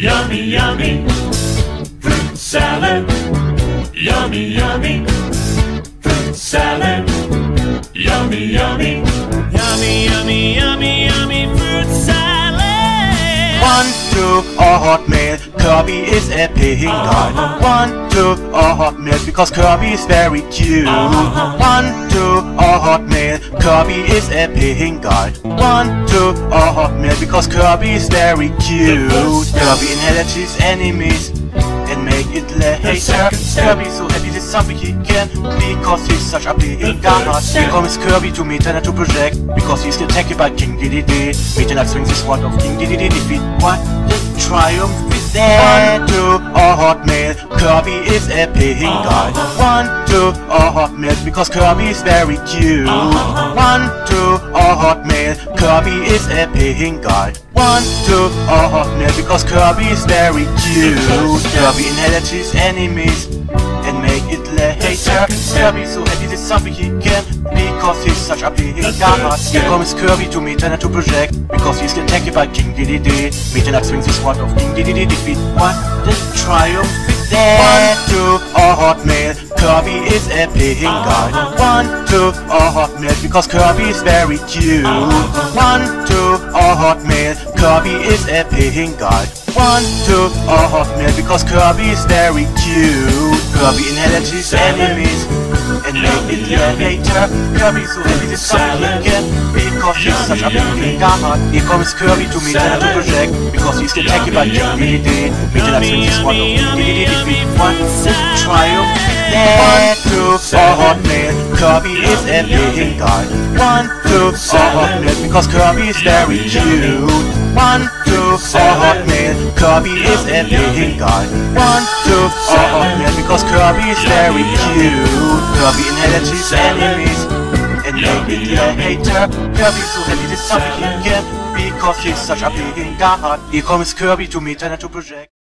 Yummy, yummy. Fruit salad. Yummy, yummy. Two, a hot meal. Kirby is a pink guy. One, two, a hot meal because Kirby is very cute. Uh-huh. One, two, a hot meal. Kirby is a pink guy. One, two, a hot meal because Kirby is very cute. Kirby inherits his enemies and make it later. Kirby so something he can because he's such a big guy. Here comes Kirby to meet and to project because he's attacked by King Dedede. And swings his sword of King Dedede defeat. What the triumph is that? One, two, a hot meal. Kirby is a pink uh-huh. guy. One, two, a hot meal because Kirby is very cute. Uh-huh. One, two, a hot meal. Kirby is a pink guy. One, two, a hot meal because Kirby is very cute. Kirby inherits his enemies and make it later. Kirby so happy this something he can because he's such a big guy. Here comes Kirby to meet and to project because he's attacked by King Dedede. Meet and swings his sword of King Dedede defeat. What the triumph is that? One, two, a hot meal. Kirby is a pink guy. One, two, a hot meal because Kirby is very cute. One, two, a hot meal. Kirby is a pink guy. One, two, a hot meal because Kirby is very cute. Kirby inherits his enemies and make it later. Kirby so happy something he can because he's such a big guy. Here comes Kirby to meet to project because he's attacked by King Dedede. Meet and swings his sword of. One, the triumph one, two, a hot meal. Kirby is a big guy. One, two, a hot meal because Kirby is very cute. One, two, a hot meal. Kirby is a big guy. One, two, a hot meal because Kirby is very cute. Kirby inherits his enemies and make it later. Kirby so happy this something he can because he's such a big guy. Here comes Kirby to meet to project.